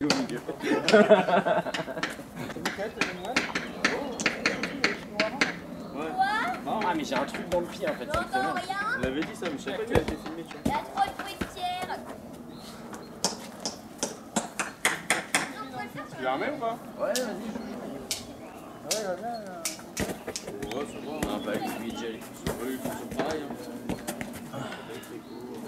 au milieu. Ah mais j'ai un truc dans le pied en fait, J'entends rien. On avait dit ça, mais je sais pas qu'il a été filmé, tu Il y a trop de sur Tu la remets ou pas? Ouais, vas-y. Ouais, ça va. Ah bah avec lui gel et tout. Ouais, ils font pareil. Hein. Vous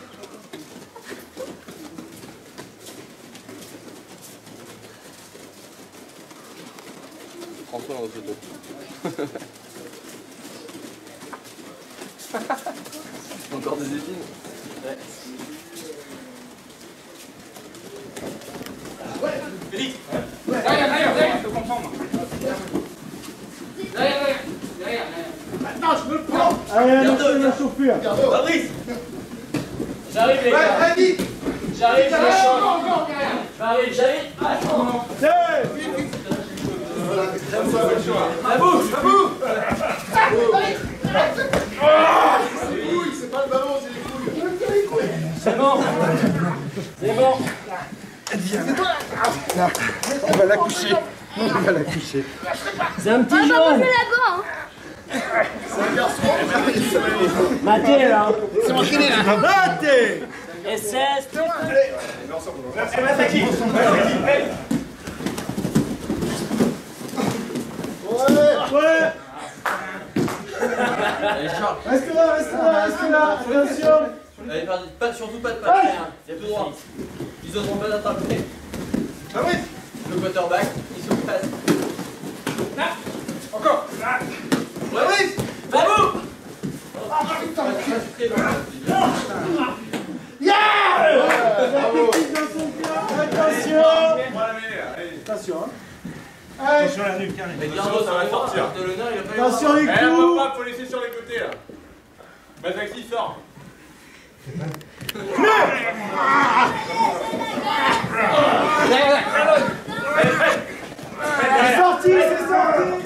Prends-toi dans le photo. Encore des épines Ouais. Allez, lancez la chauffure. J'arrive les gars. J'arrive, je me change. J'arrive, j'arrive. Attends La bouche, la bouche C'est bon C'est bon On va la coucher. On va la coucher. C'est un petit Pas jaune plus là-bas. Maté là C'est mon kiné là. Battez SS Ouais. Reste là, reste là, reste là. Attention. Allez, pas, pas- surtout pas de passe. Il y a tout droit. Ils oseront pas d'attraper. Ah oui. Le quarterback, ils se passent. Encore. Ouais, oui. Bravo. Attention. Attention hein. Allez, Mais Gardo, ça va sortir. Attention les Eh, on peut coups pas, faut laisser sur les côtés là. Mazaki sort. C'est sorti, c'est sorti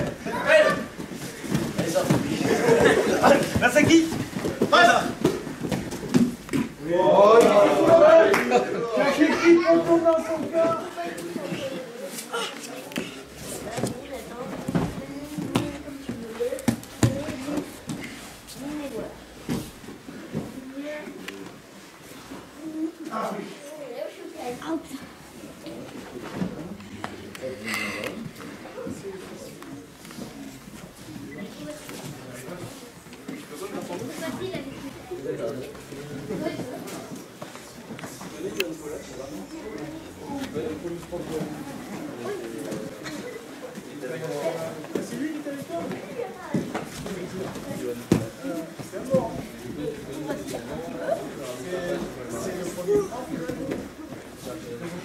something.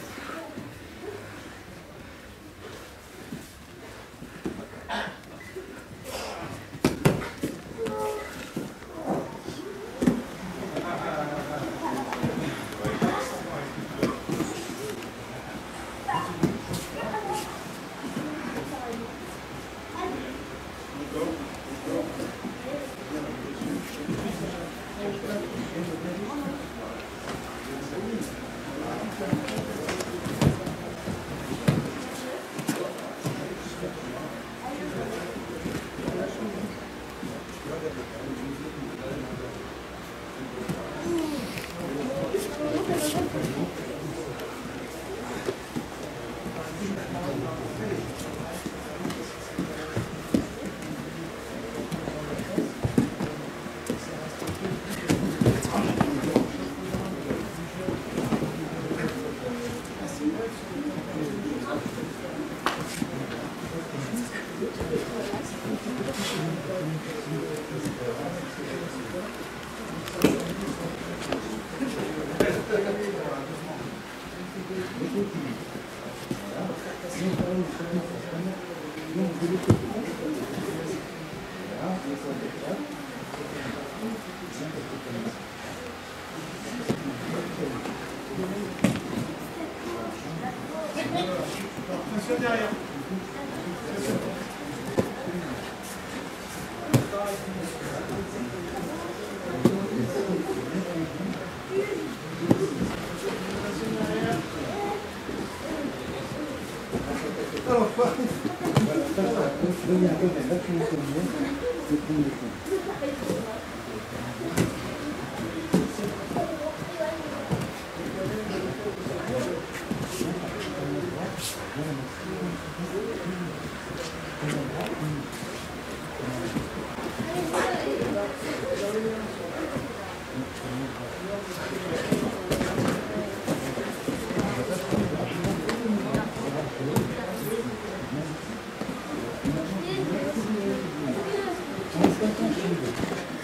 Monsieur derrière. Ah, du coup,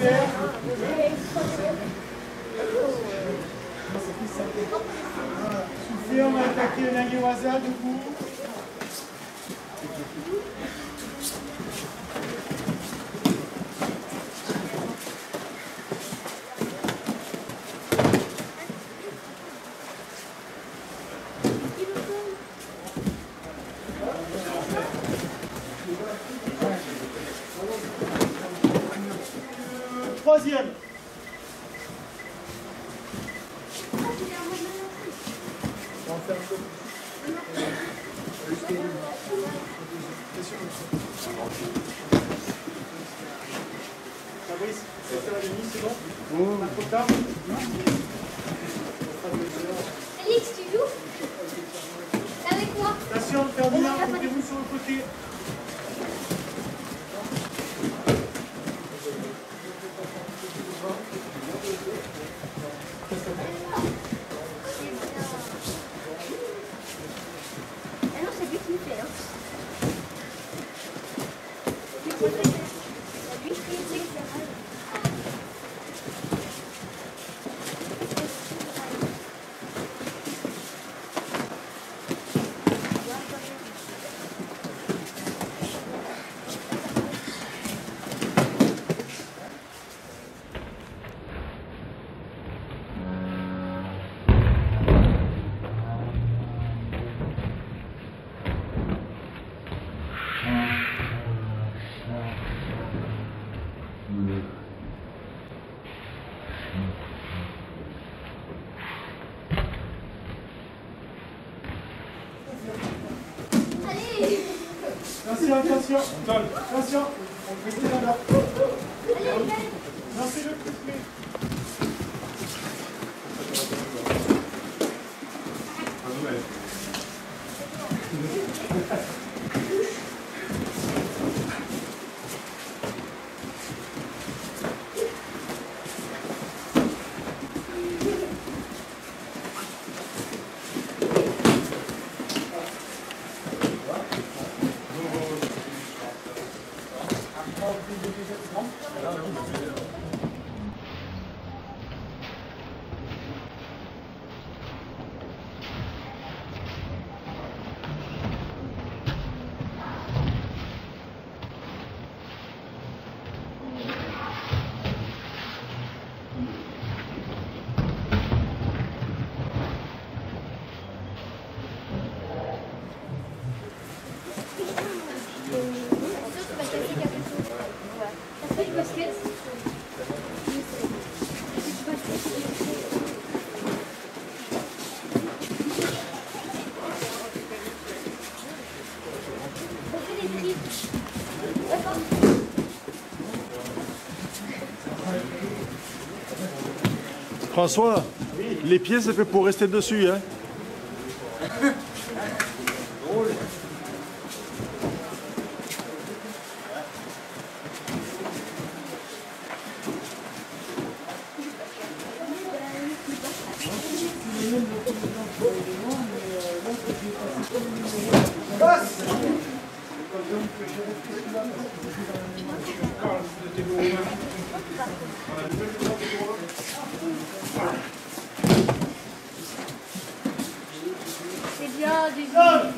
derrière. Soufflez, on va attaquer Nangiwaza du coup. C'est bon Pas trop tard Félix, tu joues? Avec moi Attention, Ferdinand, mettez-vous sur le côté. Attention, attention. Attention. Restez là-bas. Lancez-le plus près. T'as François, les pieds c'est fait pour rester dessus. Hein. Bien, des